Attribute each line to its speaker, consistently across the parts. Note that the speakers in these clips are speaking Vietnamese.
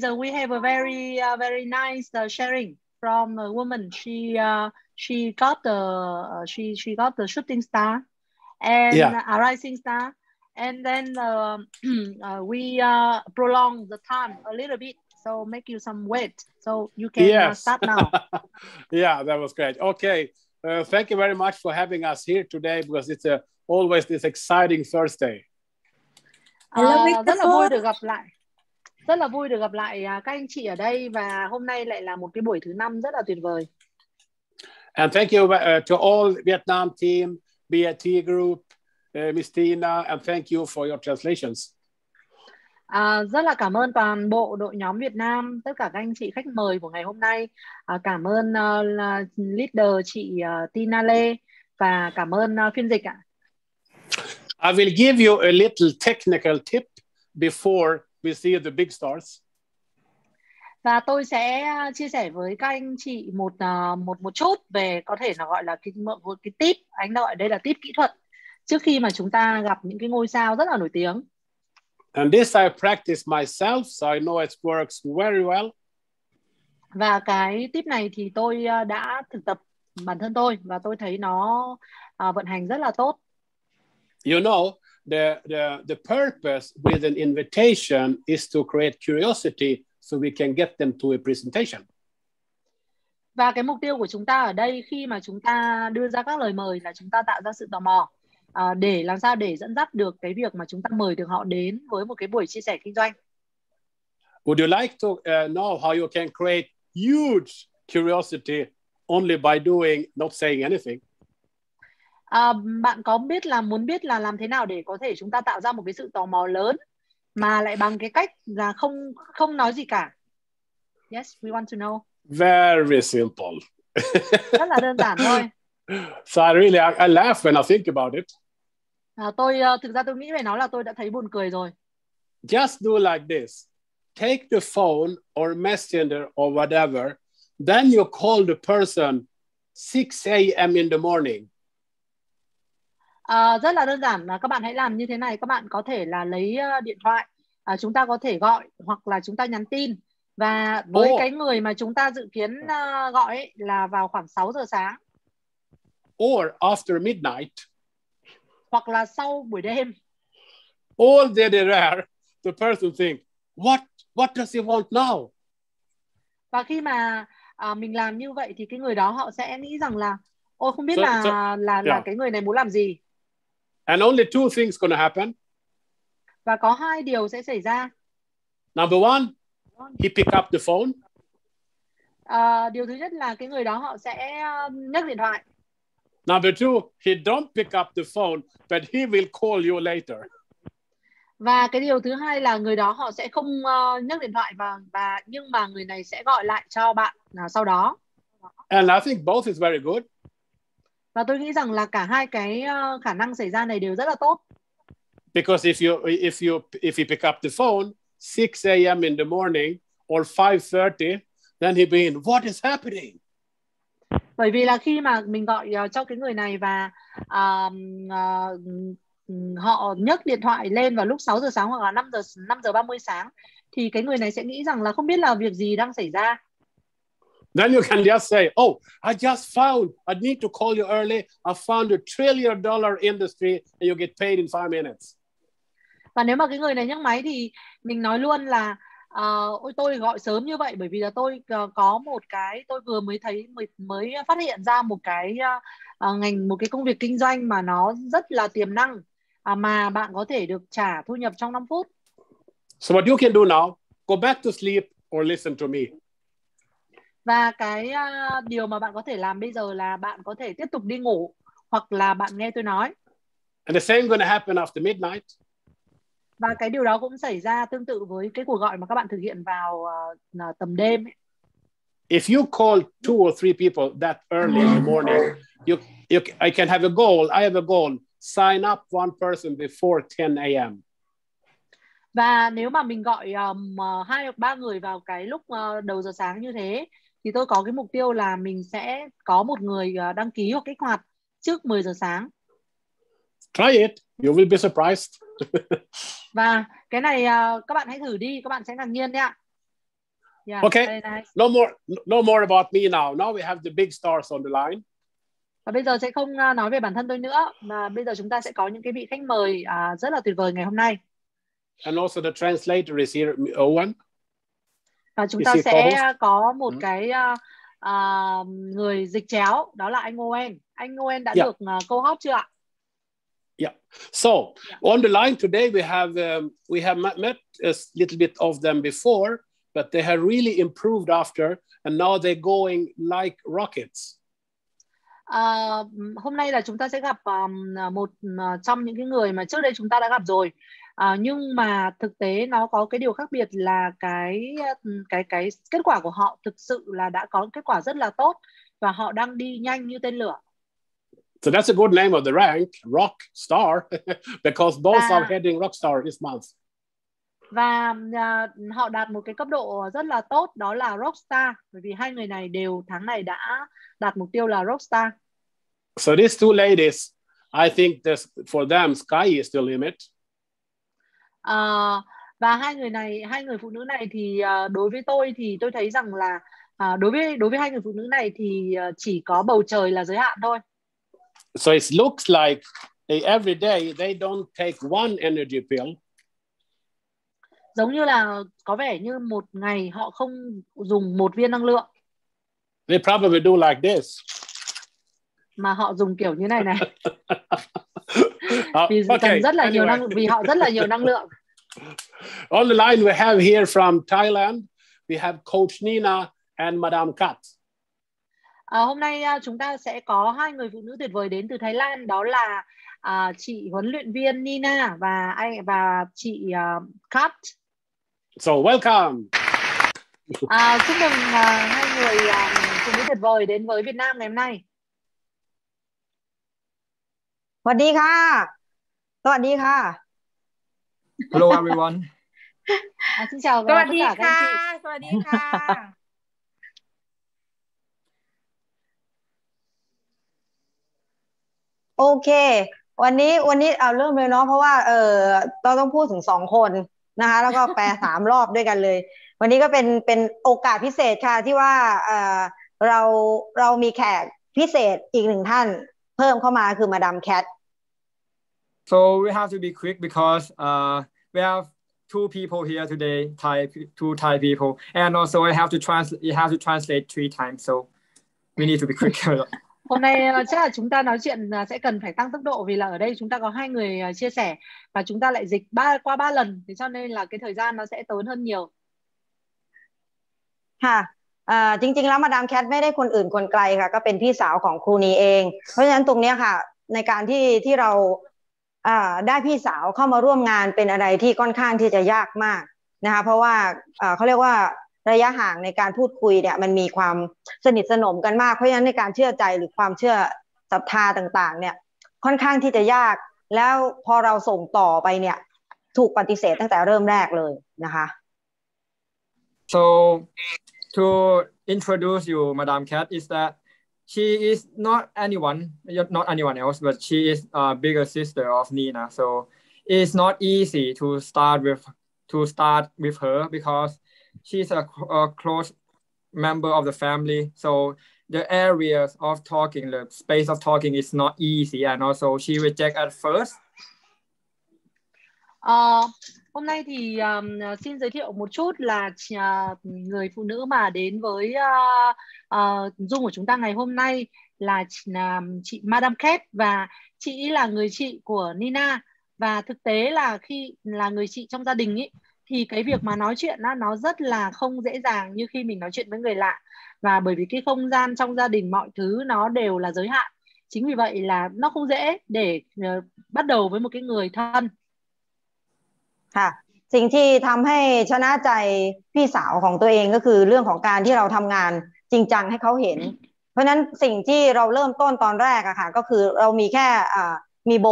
Speaker 1: So we have a very uh, very nice uh, sharing from a woman. She uh, she got the uh, she she got the shooting star and
Speaker 2: Yeah.
Speaker 1: a rising star, and then um, uh, we uh, prolong the time a little bit. So make you some weight. So you can uh,
Speaker 2: Yes.
Speaker 1: start now.
Speaker 2: yeah, that was great. Okay. Uh, thank you very much for having us here today because it's uh, always this exciting Thursday.
Speaker 3: Hello,
Speaker 1: Ờ,
Speaker 3: Mr.
Speaker 1: rất là vui được gặp lại rất là vui được gặp lại à, các anh chị ở đây và hôm nay lại là một cái buổi thứ năm rất là tuyệt vời.
Speaker 2: And thank you uh, to all Vietnam team, BAT group, uh, Miss Tina, and thank you for your translations.
Speaker 1: à, rất là cảm ơn toàn bộ đội nhóm Việt Nam tất cả các anh chị khách mời của ngày hôm nay. À, cảm ơn là leader chị ờ, Tina Lê và cảm ơn ờ, phiên dịch ạ.
Speaker 2: I will give you a little technical tip before we see the big stars.
Speaker 1: và tôi sẽ ờ, chia sẻ với các anh chị một ờ, một một chút về có thể nó gọi là cái một một cái tip anh gọi đây là tip kỹ thuật trước khi mà chúng ta gặp những cái ngôi sao rất là nổi tiếng
Speaker 2: And this I practice myself, so I know it works very well.
Speaker 1: và cái tip này thì tôi ờ, đã thực tập bản thân tôi và tôi thấy nó ờ, vận hành rất là tốt
Speaker 2: You know, the, the, the purpose with an invitation is to create curiosity so we can get them to a presentation.
Speaker 1: và cái mục tiêu của chúng ta ở đây khi mà chúng ta đưa ra các lời mời là chúng ta tạo ra sự tò mò ờ, để làm sao để dẫn dắt được cái việc mà chúng ta mời được họ đến với một cái buổi chia sẻ kinh doanh
Speaker 2: Would you like to uh, know how you can create huge curiosity only by doing, not saying anything?
Speaker 1: À, bạn có biết là muốn biết là làm thế nào để có thể chúng ta tạo ra một cái sự tò mò lớn mà lại bằng cái cách là không không nói gì cả. Yes, we want to know.
Speaker 2: Very simple.
Speaker 1: Rất là đơn giản thôi.
Speaker 2: So I really I, I laugh when I think about it.
Speaker 1: À, tôi ờ, thực ra tôi nghĩ về nó là tôi đã thấy buồn cười rồi.
Speaker 2: Just do like this. Take the phone or messenger or whatever, then you call the person 6 a.m. in the morning.
Speaker 1: À, rất là đơn giản là các bạn hãy làm như thế này. Các bạn có thể là lấy ờ, điện thoại, à, chúng ta có thể gọi hoặc là chúng ta nhắn tin. Và với
Speaker 2: Ồ.
Speaker 1: cái người mà chúng ta dự kiến ờ, gọi ấy, là vào khoảng 6 giờ sáng
Speaker 2: Or after midnight,
Speaker 1: hoặc là sau buổi đêm.
Speaker 2: all day there, the person think, what what does he want now?
Speaker 1: và khi mà à, mình làm như vậy thì cái người đó họ sẽ nghĩ rằng là ôi không biết
Speaker 2: So-
Speaker 1: là
Speaker 2: so-
Speaker 1: là là
Speaker 2: yeah.
Speaker 1: cái người này muốn làm gì
Speaker 2: And only two things gonna happen.
Speaker 1: và có hai điều sẽ xảy ra
Speaker 2: Number one, he pick up the phone.
Speaker 1: à, điều thứ nhất là cái người đó họ sẽ um, nhấc điện thoại
Speaker 2: Number two, he don't pick up the phone, but he will call you later.
Speaker 1: và cái điều thứ hai là người đó họ sẽ không ờ, nhấc điện thoại và và nhưng mà người này sẽ gọi lại cho bạn à, sau đó
Speaker 2: And I think both is very good.
Speaker 1: Và tôi nghĩ rằng là cả hai cái ờ, khả năng xảy ra này đều rất là tốt
Speaker 2: Because if you if you if you pick up the phone 6 a.m. in the morning or 5:30, then he be in, what is happening?
Speaker 1: bởi vì là khi mà mình gọi ờ, cho cái người này và à, ừm, họ nhấc điện thoại lên vào lúc 6 giờ sáng hoặc là 5 giờ 5 giờ 30 sáng thì cái người này sẽ nghĩ rằng là không biết là việc gì đang xảy ra
Speaker 2: Then you can just say, "Oh, I just found. I need to call you early. I found a trillion dollar industry, and you get paid in five minutes."
Speaker 1: và nếu mà cái người này nhấc máy thì mình nói luôn là ờ, ôi tôi gọi sớm như vậy bởi vì là tôi ờ, có một cái tôi vừa mới thấy mới, mới phát hiện ra một cái ờ, ờ, ngành một cái công việc kinh doanh mà nó rất là tiềm năng à, mà bạn có thể được trả thu nhập trong 5 phút
Speaker 2: So what you can do now? Go back to sleep or listen to me.
Speaker 1: Và cái à, điều mà bạn có thể làm bây giờ là bạn có thể tiếp tục đi ngủ hoặc là bạn nghe tôi nói
Speaker 2: And the same going to happen after midnight.
Speaker 1: và cái điều đó cũng xảy ra tương tự với cái cuộc gọi mà các bạn thực hiện vào là tầm đêm ấy.
Speaker 2: If you call two or three people that early in the morning, you, you I can have a goal. I have a goal. Sign up one person before 10 a.m.
Speaker 1: và nếu mà mình gọi um, uh, hai hoặc ba người vào cái lúc uh, đầu giờ sáng như thế thì tôi có cái mục tiêu là mình sẽ có một người uh, đăng ký hoặc kích hoạt trước 10 giờ sáng
Speaker 2: Try it. You will be surprised.
Speaker 1: và cái này uh, các bạn hãy thử đi các bạn sẽ ngạc nhiên đấy ạ Yeah,
Speaker 2: Okay.
Speaker 1: nice.
Speaker 2: No more, no more about me now. Now we have the big stars on the line.
Speaker 1: Và bây giờ sẽ không à, nói về bản thân tôi nữa mà bây giờ chúng ta sẽ có những cái vị khách mời à, rất là tuyệt vời ngày hôm nay
Speaker 2: And also the translator is here, Owen.
Speaker 1: Và chúng ta sẽ có một
Speaker 2: Ừ.
Speaker 1: cái à, người dịch chéo đó là anh Owen. Anh Owen đã
Speaker 2: Yeah.
Speaker 1: được uh, câu hót chưa ạ?
Speaker 2: So on the line today, we have um, we have met, a little bit of them before, but they have really improved after, and now they're going like rockets.
Speaker 1: À, hôm nay là chúng ta sẽ gặp um, một uh, trong những cái người mà trước đây chúng ta đã gặp rồi à, nhưng mà thực tế nó có cái điều khác biệt là cái uh, cái cái kết quả của họ thực sự là đã có kết quả rất là tốt và họ đang đi nhanh như tên lửa
Speaker 2: So that's a good name of the rank, Rock Star, because both
Speaker 1: Ah.
Speaker 2: are heading Rockstar this month.
Speaker 1: và à, họ đạt một cái cấp độ rất là tốt đó là rockstar bởi vì hai người này đều tháng này đã đạt mục tiêu là rockstar
Speaker 2: So these two ladies, I think this, for them, sky is the limit.
Speaker 1: À, và hai người này hai người phụ nữ này thì à, đối với tôi thì tôi thấy rằng là à, đối với đối với hai người phụ nữ này thì à, chỉ có bầu trời là giới hạn thôi.
Speaker 2: So it looks like they, every day they don't take one energy pill,
Speaker 1: giống như là có vẻ như một ngày họ không dùng một viên năng lượng.
Speaker 2: They probably do like this.
Speaker 1: mà họ dùng kiểu như này này
Speaker 2: Uh,
Speaker 1: vì
Speaker 2: okay,
Speaker 1: cần rất là nhiều
Speaker 2: anyway.
Speaker 1: năng vì họ rất là nhiều năng lượng
Speaker 2: On the line, we have here from Thailand, we have Coach Nina and Madame Kat.
Speaker 1: À, hôm nay à, chúng ta sẽ có hai người phụ nữ tuyệt vời đến từ Thái Lan đó là à, chị huấn luyện viên Nina và anh và chị uh, Kat.
Speaker 2: So welcome.
Speaker 1: À, chúc mừng à, hai người à, phụ nữ tuyệt vời đến với Việt Nam ngày hôm nay.
Speaker 3: สวัสดีค่ะ สวัสดีค่ะ
Speaker 4: Hello everyone.
Speaker 1: À, xin chào
Speaker 5: สวัส
Speaker 1: tất
Speaker 5: ดี
Speaker 1: cả các
Speaker 5: ค่ะ
Speaker 1: anh chị.
Speaker 5: สวัสดีค่ะ
Speaker 3: โอเค วันนี้วันนี้เอาเริ่มเลยเนาะเพราะว่า เออเราต้องพูดถึงสองคนนะคะ แล้วก็แปลสามรอบด้วยกันเลย วันนี้ก็เป็นเป็นโอกาสพิเศษค่ะที่ว่าเออเราเรามีแขกพิเศษอีกหนึ่งท่าน เพิ่มเข้ามาคือมาดามแคท
Speaker 4: So we have to be quick because uh, we have two people here today, Thai two Thai people, and also I have to translate. You have to translate three times, so we need to be quick.
Speaker 1: Hôm nay à, chắc là chúng ta nói chuyện à, sẽ cần phải tăng tốc độ vì là ở đây chúng ta có hai người à, chia sẻ và chúng ta lại dịch ba qua ba lần thế cho nên là cái thời gian nó sẽ tốn hơn nhiều.
Speaker 3: ค่ะเอ่อจริงๆ แล้วมาดามแคทไม่ได้คนอื่นคนไกลค่ะ ก็เป็นพี่สาวของครูนีเอง เพราะฉะนั้นตรงเนี้ยค่ะ ในการที่ที่เราอ่า ได้พี่สาวเข้ามาร่วมงานเป็นอะไรที่ค่อนข้างที่จะยากมากนะคะเพราะว่าเอ่อเขาเรียกว่าระยะห่างในการพูดคุยเนี่ยมันมีความสนิทสนมกันมากเพราะฉะนั้นในการเชื่อใจหรือความเชื่อศรัทธาต่างๆ เนี่ยค่อนข้างที่จะยาก แล้วพอเราส่งต่อไปเนี่ยถูกปฏิเสธตั้งแต่เริ่มแรกเลยนะคะ
Speaker 4: so to introduce you, Madame Cat, is that she is not anyone, not anyone else, but she is a bigger sister of Nina. So it's not easy to start with to start with her because she's a, a close member of the family. So the areas of talking, the space of talking is not easy, and also she reject at first.
Speaker 1: Ờ, hôm nay thì um, xin giới thiệu một chút là uh, người phụ nữ mà đến với uh, uh, Dung của chúng ta ngày hôm nay là chị, là chị Madam Kate và chị là người chị của Nina. Và thực tế là khi là người chị trong gia đình ý, thì cái việc mà nói chuyện đó, nó rất là không dễ dàng như khi mình nói chuyện với người lạ. Và bởi vì cái không gian trong gia đình mọi thứ nó đều là giới hạn. Chính vì vậy là nó không dễ để uh, bắt đầu với một cái người thân.
Speaker 3: ค่ะ สิ่งที่ทำให้ชนะใจพี่สาวของตัวเองก็คือเรื่องของการที่เราทำงานจริงจังให้เขาเห็น เพราะฉะนั้นสิ่งที่เราเริ่มต้นตอนแรกอะค่ะ ก็คือเรามีแค่อ่ามีโบ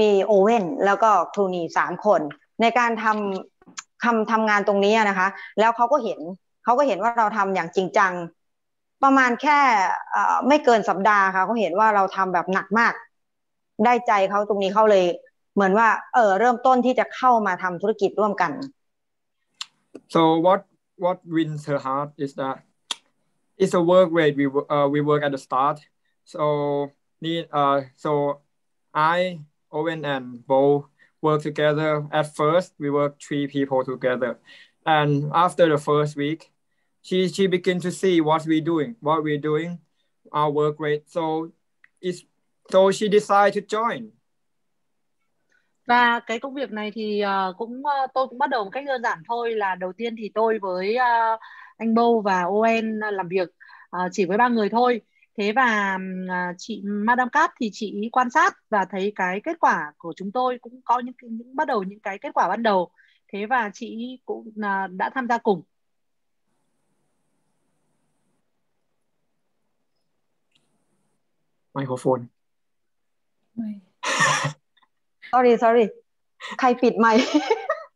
Speaker 3: มีโอเว่นแล้วก็ครูนีสามคน ในการทำทำทำงานตรงนี้นะคะ แล้วเขาก็เห็นเขาก็เห็นว่าเราทำอย่างจริงจังประมาณแค่อ่าไม่เกินสัปดาห์ค่ะเขาเห็นว่าเราทำแบบหนักมาก ได้ใจเขาตรงนี้เขาเลย เหมือนว่าเออเริ่มต้นที่จะเข้ามาทำธุรกิจร่วมกัน
Speaker 4: So what what wins her heart is that it's a work rate we uh, we work at the start. So need uh so I Owen and Bo work together. At first, we work three people together, and after the first week, she she began to see what we doing, what we're doing, our work rate. So it's so she decided to join.
Speaker 1: Và cái công việc này thì uh, cũng uh, tôi cũng bắt đầu một cách đơn giản thôi là đầu tiên thì tôi với uh, anh Bâu và Owen làm việc uh, chỉ với ba người thôi. Thế và uh, chị Madam Cat thì chị quan sát và thấy cái kết quả của chúng tôi cũng có những những bắt đầu những cái kết quả ban đầu. Thế và chị cũng uh, đã tham gia cùng.
Speaker 4: Microphone.
Speaker 3: Sorry sorry ใครปิดไมค์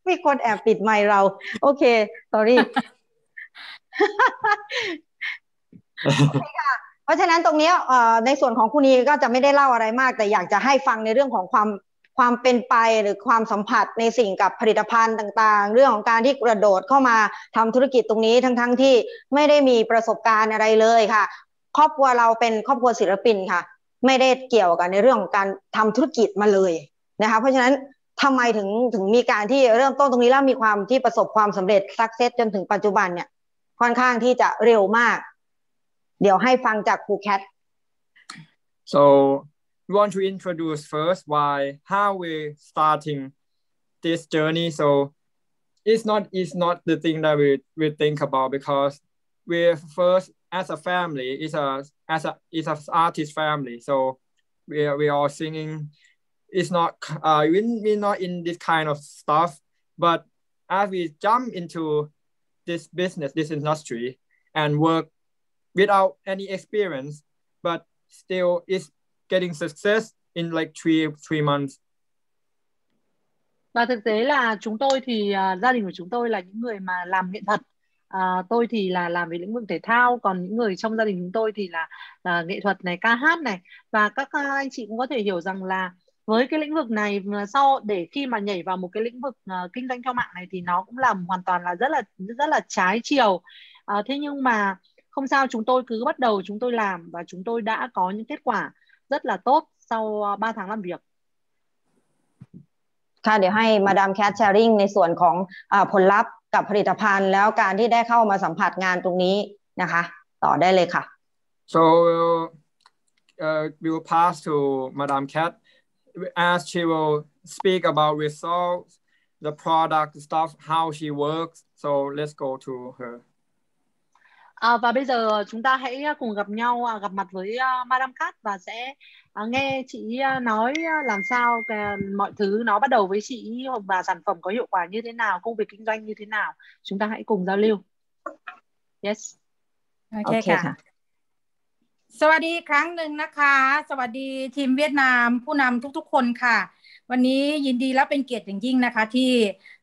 Speaker 3: มีคนแอบปิดไมค์เรา โอเค sorry เพราะฉะนั้นตรงนี้ในส่วนของคุณนีก็จะไม่ได้เล่าอะไรมาก แต่อยากจะให้ฟังในเรื่องของความความเป็นไปหรือความสัมผัสในสิ่งกับผลิตภัณฑ์ต่างๆ เรื่องของการที่กระโดดเข้ามาทำธุรกิจตรงนี้ทั้งๆทที่ไม่ได้มีประสบการณ์อะไรเลยค่ะ ครอบครัวเราเป็นครอบครัวศิลปินค่ะ ไม่ได้เกี่ยวกับในเรื่องของการทำธุรกิจมาเลย นะคะเพราะฉะนั้นทำไมถึงถึงมีการที่เริ่มต้นตรงนี้แล้วมีความที่ประสบความสำเร็จสักเซสจนถึงปัจจุบันเนี่ย ค่อนข้างที่จะเร็วมาก เดี๋ยวให้ฟังจากครูแคท
Speaker 4: so we want to introduce first why how we starting this journey so it's not it's not the thing that we we think about because we first as a family is a as a is a artist family so we are we are singing it's not uh we, we're not in this kind of stuff but as we jump into this business this industry and work without any experience but still is getting success in like three three months.
Speaker 1: Và thực tế là chúng tôi thì uh, gia đình của chúng tôi là những người mà làm nghệ thuật. À, tôi thì là làm về lĩnh vực thể thao còn những người trong gia đình chúng tôi thì là, là nghệ thuật này ca hát này. Và các à, anh chị cũng có thể hiểu rằng là với cái lĩnh vực này sau để khi mà nhảy vào một cái lĩnh vực uh, kinh doanh theo mạng này thì nó cũng làm hoàn toàn là rất là rất là trái chiều uh, thế nhưng mà không sao chúng tôi cứ bắt đầu chúng tôi làm và chúng tôi đã có những kết quả rất là tốt sau uh, 3 tháng làm việc
Speaker 3: ค่ะเดี๋ยวให้มาดามแคทแชร์ริงในส่วนของอผลลัพธ์กับผลิตภัณฑ์ แล้วการที่ได้เข้ามาสัมผัสงานตรงนี้นะคะต่อได้เลยค่ะ
Speaker 4: so uh, we will pass to Madam Cat as she will speak about results, the product stuff, how she works. So let's go to her.
Speaker 1: À, và bây giờ chúng ta hãy cùng gặp nhau à, gặp mặt với uh, Madam Cat và sẽ uh, nghe chị uh, nói làm sao uh, mọi thứ nó bắt đầu với chị và sản phẩm có hiệu quả như thế nào, công việc kinh doanh như thế nào. Chúng ta hãy cùng giao lưu. Yes.
Speaker 5: Ok, okay ค่ะ สวัสดีครั้งหนึ่งนะคะ สวัสดีทีมเวียดนามผู้นำทุกๆ คนค่ะ วันนี้ยินดีและเป็นเกียรติอย่างยิ่งนะคะ ที่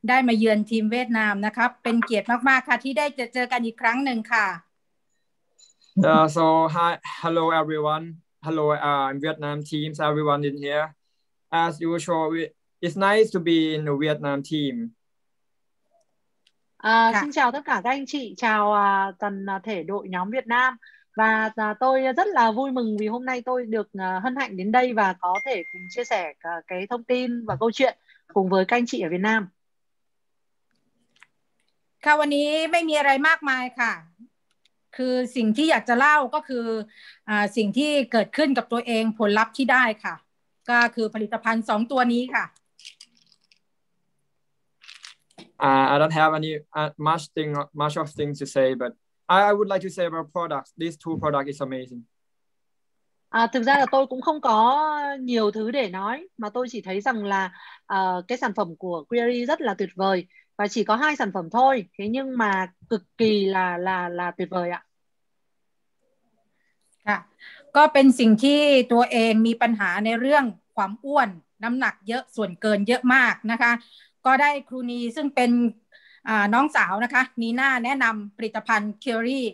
Speaker 5: ได้มาเยือนทีมเวียดนามนะครับ เป็นเกียรติมากๆค่ะ ที่ได้จะเจอกันอีกครั้งหนึ่งค่ะ
Speaker 4: Uh, so hi, hello everyone. Hello, uh, Vietnam teams, everyone in here. As usual, we, it's nice to be in the Vietnam team.
Speaker 1: À, xin chào tất cả các anh chị, chào uh, toàn thể đội nhóm Việt Nam và à, tôi rất là vui mừng vì hôm nay tôi được à, hân hạnh đến đây và có thể cùng chia sẻ cái thông tin và câu chuyện cùng với các anh chị ở Việt Nam
Speaker 5: ค่ะวันนี้ไม่มีอะไรมากมายค่ะ คือสิ่งที่อยากจะเล่าก็คืออสิ่งที่เกิดขึ้นกับตัวเองผลลัพธ์ที่ได้ค่ะ ก็คือผลิตภัณฑ์สองตัวนี้ค่ะ
Speaker 4: Uh, I don't have any uh, much thing much of things to say, but I, would like to say about products. These two products is amazing.
Speaker 1: À, thực ra là tôi cũng không có nhiều thứ để nói mà tôi chỉ thấy rằng là uh, cái sản phẩm của Query rất là tuyệt vời và chỉ có hai sản phẩm thôi thế nhưng mà cực kỳ là là là tuyệt vời ạ.
Speaker 5: ค่ะก็เป็นสิ่งที่ตัวเองมีปัญหาในเรื่องความอ้วนน้ำหนักเยอะส่วนเกินเยอะมากนะคะก็ได้ครูนีซึ่งเป็น น้องสาวนะคะนีน่าแนะนำผลิตภัณฑ์เคอรี่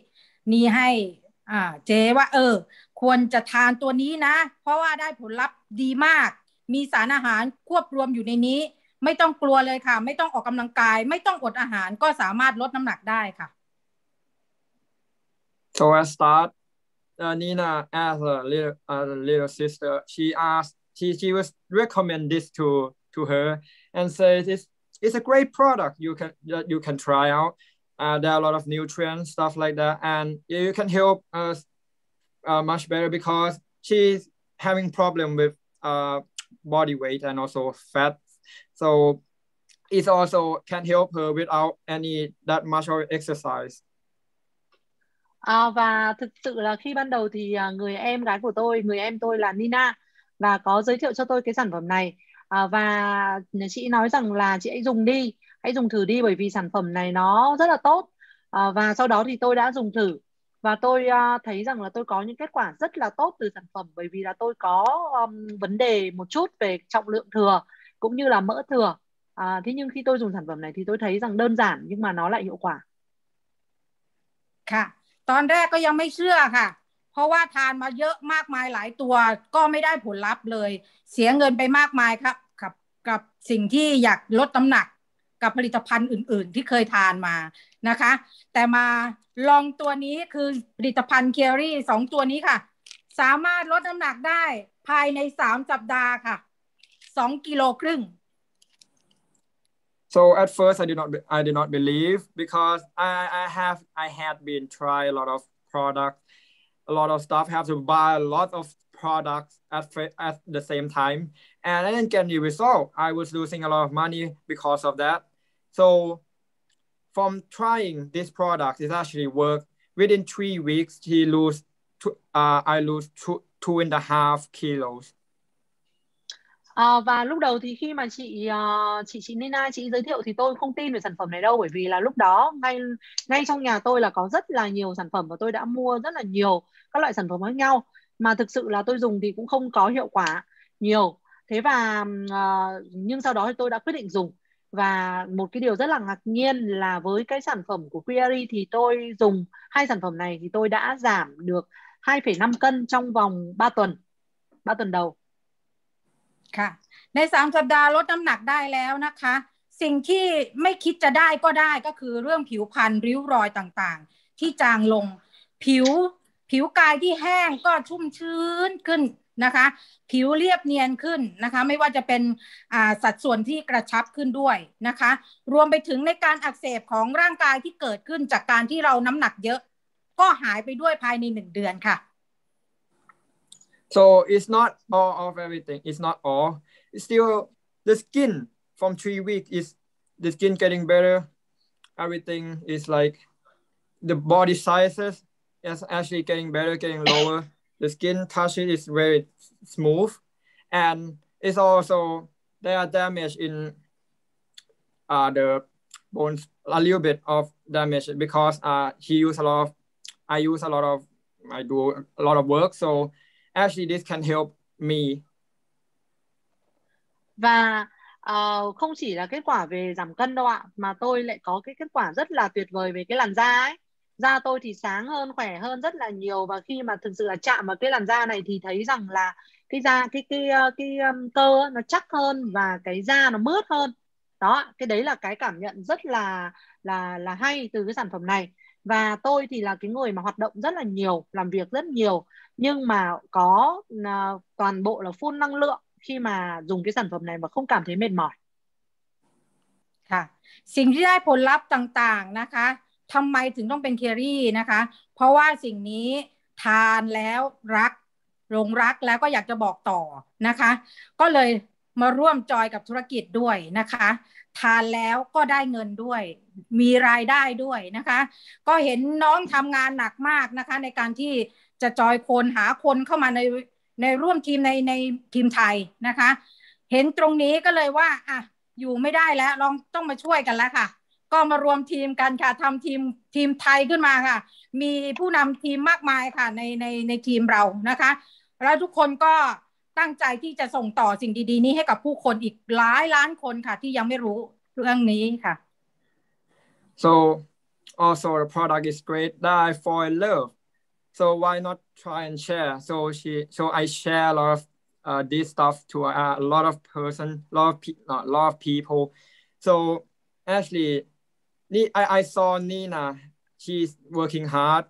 Speaker 5: นี้ให้เจ๊ว่า เออ ควรจะทานตัวนี้นะ เพราะว่าได้ผลลัพธ์ดีมาก มีสารอาหารควบรวมอยู่ในนี้ ไม่ต้องกลัวเลยค่ะ ไม่ต้องออกกำลังกาย ไม่ต้องอดอาหารก็สามารถลดน้ำหนักได้ค่ะ
Speaker 4: So I start uh, Nina as a little uh, little sister. She asked she she was recommend this to to her and says it's it's a great product you can that you can try out. Uh, there are a lot of nutrients stuff like that, and you can help us uh, much better because she's having problem with uh, body weight and also fat. So it also can help her without any that much of exercise.
Speaker 1: À, và thực sự là khi ban đầu thì người em gái của tôi, người em tôi là Nina và có giới thiệu cho tôi cái sản phẩm này à, và chị nói rằng là chị hãy dùng đi, hãy dùng thử đi bởi vì sản phẩm này nó rất là tốt à, và sau đó thì tôi đã dùng thử và tôi uh, thấy rằng là tôi có những kết quả rất là tốt từ sản phẩm bởi vì là tôi có um, vấn đề một chút về trọng lượng thừa cũng như là mỡ thừa à, thế nhưng khi tôi dùng sản phẩm này thì tôi thấy rằng đơn giản nhưng mà nó lại hiệu quả
Speaker 5: ค่ะ ตอนแรกก็ยังไม่เชื่อค่ะ เพราะว่าทานมาเยอะมากมายหลายตัว ก็ไม่ได้ผลลัพธ์เลย เสียเงินไปมากมายครับกับกับสิ่งที่อยากลดน้ำหนักกับผลิตภัณฑ์อื่น ๆ ที่เคยทานมานะคะ แต่มาลองตัวนี้คือผลิตภัณฑ์เคียรี่สองตัวนี้ค่ะ สามารถลดน้ำหนักได้ภายในสามสัปดาห์ค่ะสองกิโลครึ่ง
Speaker 4: So at first I did not I did not believe because I, I have I had been try a lot of product a lot of stuff. Have to buy a lot of products at at the same time, and I didn't get any result. I was losing a lot of money because of that. So from trying this product, it actually worked. Within three weeks, he lose two, uh, I lose two two and a half kilos.
Speaker 1: À, và lúc đầu thì khi mà chị uh, chị chị Nina chị giới thiệu thì tôi không tin về sản phẩm này đâu bởi vì là lúc đó ngay ngay trong nhà tôi là có rất là nhiều sản phẩm và tôi đã mua rất là nhiều các loại sản phẩm khác nhau. Mà thực sự là tôi dùng thì cũng không có hiệu quả nhiều. Thế và uh, nhưng sau đó thì tôi đã quyết định dùng. Và một cái điều rất là ngạc nhiên là với cái sản phẩm của Query thì tôi dùng hai sản phẩm này thì tôi đã giảm được 2,5 cân trong vòng 3 tuần 3 tuần đầu.
Speaker 5: ค่ะ ในสามสัปดาห์ลดน้ำหนักได้แล้วนะคะ สิ่งที่ไม่คิดจะได้ก็ได้ก็คือเรื่องผิวพรรณริ้วรอยต่างๆ ที่จางลงผิวผิวกายที่แห้งก็ชุ่มชื้นขึ้นนะคะ ผิวเรียบเนียนขึ้นนะคะ ไม่ว่าจะเป็นสัดส่วนที่กระชับขึ้นด้วยนะคะ รวมไปถึงในการอักเสบของร่างกายที่เกิดขึ้นจากการที่เราน้ำหนักเยอะ ก็หายไปด้วยภายในหนึ่งเดือนค่ะ
Speaker 4: So it's not all of everything. It's not all. It's still the skin from three weeks is the skin getting better. Everything is like the body sizes is actually getting better, getting lower. the skin touches is very smooth, and it's also there are damage in uh, the bones a little bit of damage because uh, he use a lot of I use a lot of I do a lot of work so actually this can help me.
Speaker 1: Và uh, không chỉ là kết quả về giảm cân đâu ạ mà tôi lại có cái kết quả rất là tuyệt vời về cái làn da ấy. Da tôi thì sáng hơn khỏe hơn rất là nhiều và khi mà thực sự là chạm vào cái làn da này thì thấy rằng là cái da cái cái ờ, cái, cái um, cơ nó chắc hơn và cái da nó mướt hơn. Đó cái đấy là cái cảm nhận rất là là là hay từ cái sản phẩm này. Và tôi thì là cái người mà hoạt động rất là nhiều làm việc rất nhiều nhưng mà có uh, toàn bộ là full năng lượng khi mà dùng cái sản phẩm này mà không cảm thấy mệt mỏi
Speaker 5: ค่ะสิ่งที่ได้ผลลัพธ์ต่างๆนะคะทำไมถึงต้องเป็นเครี่นะคะ เพราะว่าสิ่งนี้ทานแล้วรักหลงรักแล้วก็อยากจะบอกต่อนะคะ ก็เลยมาร่วมจอยกับธุรกิจด้วยนะคะ ทานแล้วก็ได้เงินด้วย มีรายได้ด้วยนะคะ ก็เห็นน้องทำงานหนักมากนะคะ ในการที่จะจอยคนหาคนเข้ามาในในร่วมทีมในในทีมไทยนะคะ เห็นตรงนี้ก็เลยว่าอะอยู่ไม่ได้แล้วลองต้องมาช่วยกันแล้วค่ะ ก็มารวมทีมกันค่ะทำทีมทีมไทยขึ้นมาค่ะ มีผู้นำทีมมากมายค่ะในในในทีมเรานะคะ แล้วทุกคนก็ ตั้งใจที่จะส่งต่อสิ่งดี ๆ นี้ให้กับผู้คนอีกหลายล้านคนค่ะที่ยังไม่รู้เรื่องนี้ค่ะ
Speaker 4: so also the product is great that I fall in love so why not try and share so she so I share a lot of uh, this stuff to a, a lot of person, a lot of pe- a lot of people. So actually, I, I saw Nina. She's working hard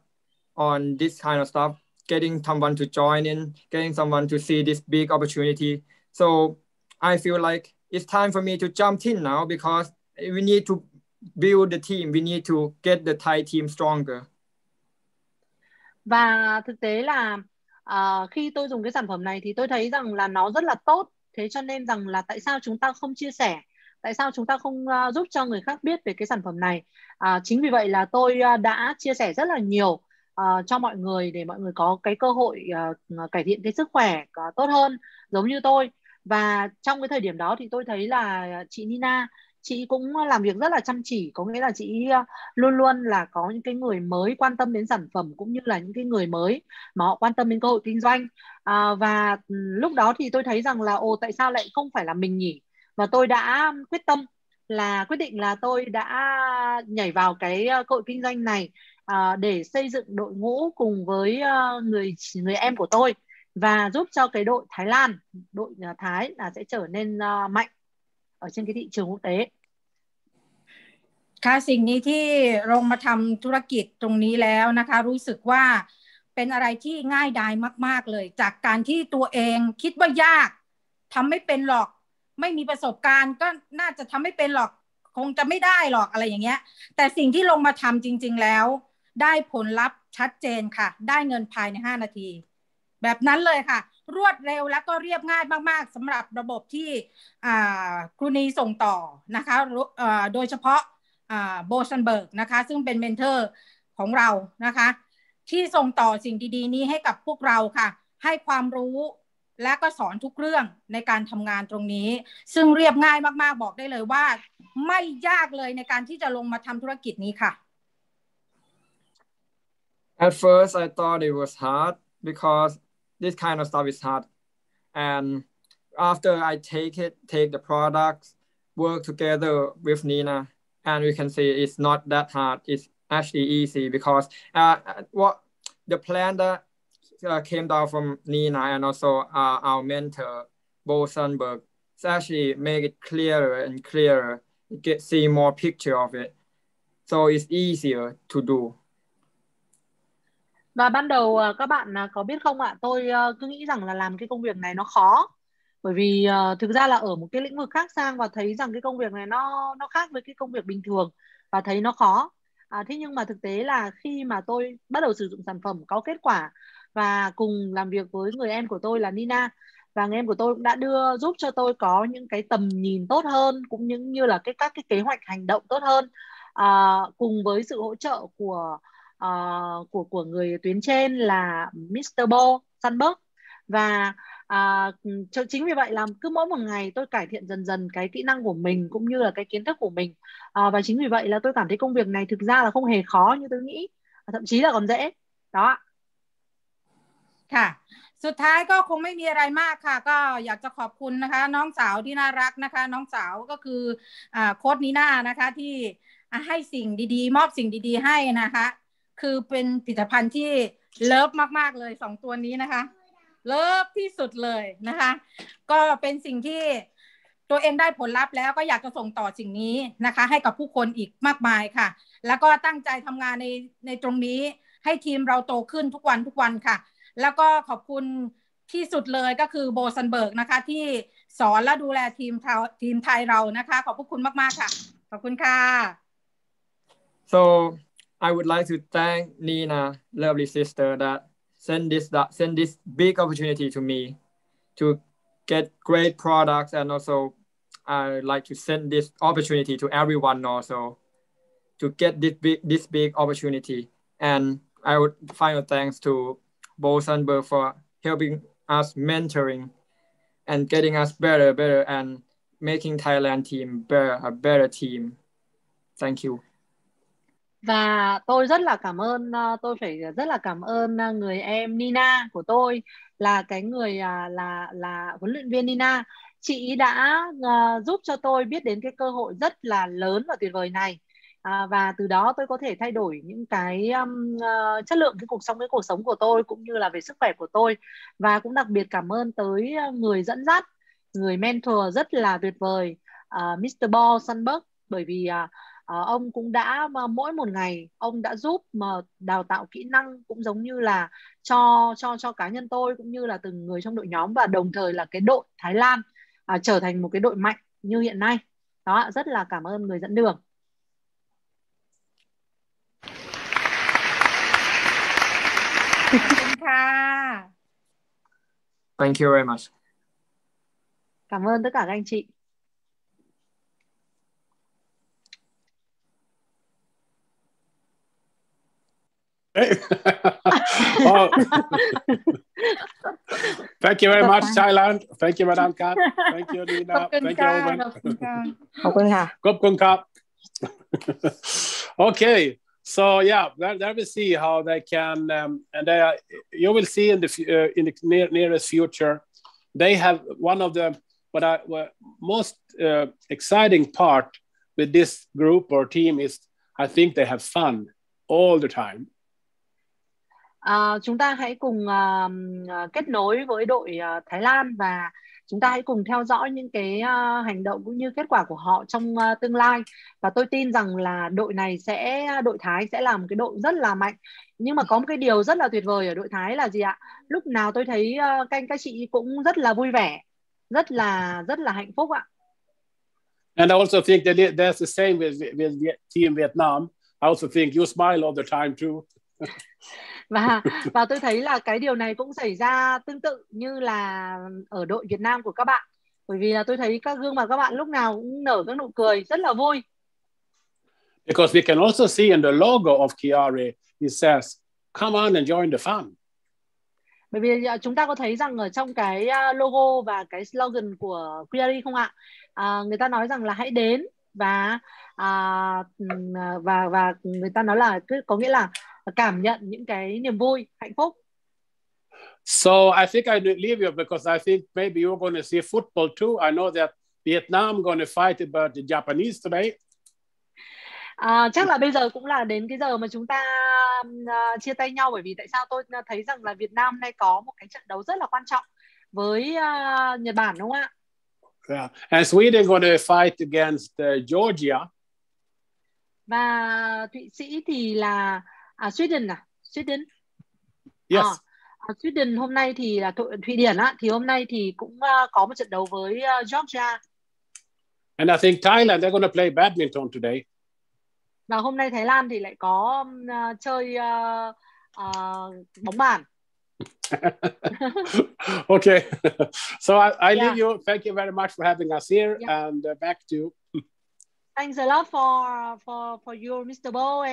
Speaker 4: on this kind of stuff, getting someone to join in, getting someone to see this big opportunity. So I feel like it's time for me to jump in now because we need to build the team. We need to get the Thai team stronger.
Speaker 1: Và thực tế là uh, khi tôi dùng cái sản phẩm này thì tôi thấy rằng là nó rất là tốt. Thế cho nên rằng là tại sao chúng ta không chia sẻ tại sao chúng ta không uh, giúp cho người khác biết về cái sản phẩm này uh, chính vì vậy là tôi uh, đã chia sẻ rất là nhiều uh, cho mọi người để mọi người có cái cơ hội uh, cải thiện cái sức khỏe uh, tốt hơn giống như tôi. Và trong cái thời điểm đó thì tôi thấy là chị Nina chị cũng làm việc rất là chăm chỉ có nghĩa là chị luôn luôn là có những cái người mới quan tâm đến sản phẩm cũng như là những cái người mới mà họ quan tâm đến cơ hội kinh doanh. À, và ừ, lúc đó thì tôi thấy rằng là ồ tại sao lại không phải là mình nhỉ? Và tôi đã quyết tâm là quyết định là tôi đã nhảy vào cái cơ hội kinh doanh này. À, để xây dựng đội ngũ cùng với người người em của tôi và giúp cho cái đội Thái Lan, đội Thái là sẽ trở nên uh, mạnh ở trên cái thị trường quốc tế
Speaker 5: ค่ะสิ่งนี้ที่ลงมาทำธุรกิจตรงนี้แล้วนะคะ รู้สึกว่าเป็นอะไรที่ง่ายดายมาก ๆ เลย จากการที่ตัวเองคิดว่ายากทำไม่เป็นหรอก ไม่มีประสบการณ์ก็น่าจะทำไม่เป็นหรอก คงจะไม่ได้หรอกอะไรอย่างเงี้ย แต่สิ่งที่ลงมาทำจริง ๆ แล้ว ได้ผลลัพธ์ชัดเจนค่ะ ได้เงินภายใน 5 นาที แบบนั้นเลยค่ะ รวดเร็วและก็เรียบง่ายมากๆสำหรับระบบที่ครูนีส่งต่อนะคะโดยเฉพาะโบชันเบิร์กนะคะ ซึ่งเป็นเมนเทอร์ของเรานะคะ ที่ส่งต่อสิ่งดีๆ นี้ให้กับพวกเราค่ะ ให้ความรู้และก็สอนทุกเรื่องในการทำงานตรงนี้ ซึ่งเรียบง่ายมากๆบอกได้เลยว่า ไม่ยากเลยในการที่จะลงมาทำธุรกิจนี้ค่ะ
Speaker 4: At first I thought it was hard because this kind of stuff is hard and after I take it take the products work together with Nina and we can see it's not that hard it's actually easy because uh, what the plan that uh, came down from Nina and also uh, our mentor, Bo. It's actually make it clearer and clearer, get see more picture of it. So it's easier to do.
Speaker 1: Và ban đầu ờ, các bạn à, có biết không ạ, tôi ờ, cứ nghĩ rằng là làm cái công việc này nó khó. Bởi vì ờ, thực ra là ở một cái lĩnh vực khác sang và thấy rằng cái công việc này nó nó khác với cái công việc bình thường và thấy nó khó. À, thế nhưng mà thực tế là khi mà tôi bắt đầu sử dụng sản phẩm có kết quả và cùng làm việc với người em của tôi là Nina và người em của tôi cũng đã đưa giúp cho tôi có những cái tầm nhìn tốt hơn cũng như như là cái các cái kế hoạch hành động tốt hơn à, cùng với sự hỗ trợ của uh, của của người tuyến trên là Mr. Bo Sunberg và à, chính vì vậy là cứ mỗi một ngày tôi cải thiện dần dần cái kỹ năng của mình cũng như là cái kiến thức của mình à, và chính vì vậy là tôi cảm thấy công việc này thực ra là không hề khó như tôi nghĩ thậm chí là còn dễ đó
Speaker 5: ค่ะ สุดท้ายก็คงไม่มีอะไรมากค่ะ ก็อยากจะขอบคุณนะคะ น้องสาวที่น่ารักนะคะ น้องสาวก็คืออ่าโค้ดนีน่านะคะ ที่ให้สิ่งดีๆ มอบสิ่งดีๆให้นะคะ คือเป็นผลิตภัณฑ์ที่เลิฟมาก ๆ เลยสองตัวนี้นะคะ เลิฟที่สุดเลยนะคะ ก็เป็นสิ่งที่ตัวเองได้ผลลัพธ์แล้วก็อยากจะส่งต่อสิ่งนี้นะคะ ให้กับผู้คนอีกมากมายค่ะ แล้วก็ตั้งใจทำงานในในตรงนี้ให้ทีมเราโตขึ้นทุกวันทุกวันค่ะ แล้วก็ขอบคุณที่สุดเลยก็คือโบซันเบิร์กนะคะ ที่สอนและดูแลทีมทีมไทยเรานะคะ ขอบพระคุณมาก ๆ ค่ะ ขอบคุณค่ะ
Speaker 4: so I would like to thank Nina lovely sister that send this that send this big opportunity to me to get great products and also I like to send this opportunity to everyone also to get this big this big opportunity and I would final thanks to Bo Sundberg for helping us mentoring and getting us better, better, and making Thailand team better, a better team. Thank you.
Speaker 1: Và tôi rất là cảm ơn, ờ, tôi phải rất là cảm ơn ờ, người em Nina của tôi là cái người à, là là huấn luyện viên Nina. Chị đã uh, giúp cho tôi biết đến cái cơ hội rất là lớn và tuyệt vời này à, và từ đó tôi có thể thay đổi những cái um, uh, chất lượng cái cuộc sống cái cuộc sống của tôi cũng như là về sức khỏe của tôi và cũng đặc biệt cảm ơn tới người dẫn dắt người mentor rất là tuyệt vời uh, Mr. Paul Sandberg bởi vì uh, ông cũng đã mỗi một ngày ông đã giúp mà đào tạo kỹ năng cũng giống như là cho cho cho cá nhân tôi cũng như là từng người trong đội nhóm và đồng thời là cái đội Thái Lan uh, trở thành một cái đội mạnh như hiện nay đó rất là cảm ơn người dẫn đường
Speaker 4: Thank you very much.
Speaker 1: Cảm ơn tất cả các anh chị.
Speaker 2: oh. Thank you very much, Thailand. Thank you, Madam Kat. Thank you, Nina. Thank you, Owen.
Speaker 3: ขอบคุณค่ะ
Speaker 2: Kup kun kap. Okay, so yeah, there, there we see how they can, um, and they are, you will see in the uh, in the near, nearest future, they have one of the what I what most uh, exciting part with this group or team is I think they have fun all the time.
Speaker 1: À, chúng ta hãy cùng à, kết nối với đội à, Thái Lan và chúng ta hãy cùng theo dõi những cái uh, hành động cũng như kết quả của họ trong uh, tương lai và tôi tin rằng là đội này sẽ đội Thái sẽ là một cái đội rất là mạnh nhưng mà có một cái điều rất là tuyệt vời ở đội Thái là gì ạ lúc nào tôi thấy uh, canh các chị cũng rất là vui vẻ rất là rất là hạnh phúc ạ
Speaker 2: And I also think that that's the same with with team Vietnam. I also think you smile all the time too.
Speaker 1: và và tôi thấy là cái điều này cũng xảy ra tương tự như là ở đội Việt Nam của các bạn. Bởi vì là tôi thấy các gương mặt các bạn lúc nào cũng nở các nụ cười rất là vui.
Speaker 2: Because we can also see in the logo of Chiari it says come on and join the fun.
Speaker 1: Bởi vì à, chúng ta có thấy rằng ở trong cái à, logo và cái slogan của Chiari không ạ? À, người ta nói rằng là hãy đến và à, và và người ta nói là có nghĩa là cảm nhận những cái niềm vui hạnh phúc
Speaker 2: So I think I leave you because I think maybe you're going to see football too. I know that Vietnam going to fight about the Japanese today.
Speaker 1: À, chắc là bây giờ cũng là đến cái giờ mà chúng ta uh, chia tay nhau bởi vì tại sao tôi thấy rằng là Việt Nam nay có một cái trận đấu rất là quan trọng với uh, Nhật Bản đúng không ạ?
Speaker 2: Yeah. And Sweden going to fight against uh, Georgia.
Speaker 1: Và Thụy Sĩ thì là à Sweden à? Sweden?
Speaker 2: Yes.
Speaker 1: À, à, Sweden hôm nay thì là Thụy, Điển á. Thì hôm nay thì cũng uh, có một trận đấu với uh, Georgia.
Speaker 2: And I think Thailand they're going to play badminton today.
Speaker 1: Và hôm nay Thái Lan thì lại có uh, chơi uh, uh, bóng bàn.
Speaker 2: Okay. So I, I yeah. leave you. Thank you very much for having us here yeah. and uh, back to
Speaker 1: thanks a lot for for for your Mr. Bo and